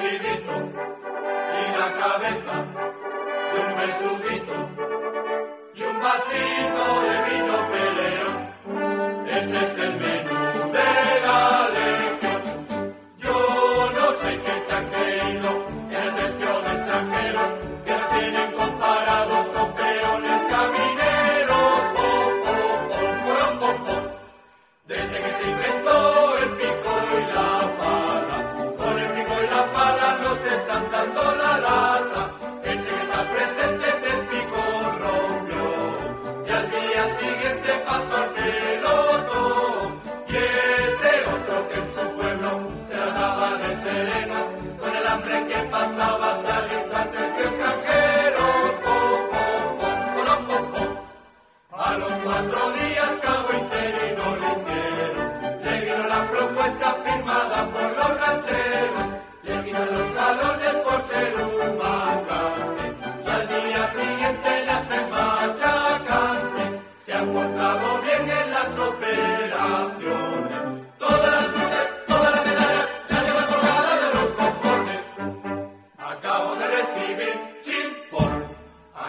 y la cabeza de un besudito y un vacío.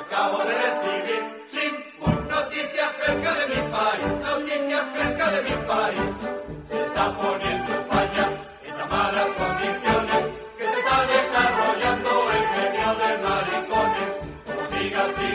Acabo de recibir sin noticias frescas de mi país, noticias frescas de mi país. Se está poniendo España en tan malas condiciones que se está desarrollando el genio de maricones. Como siga así.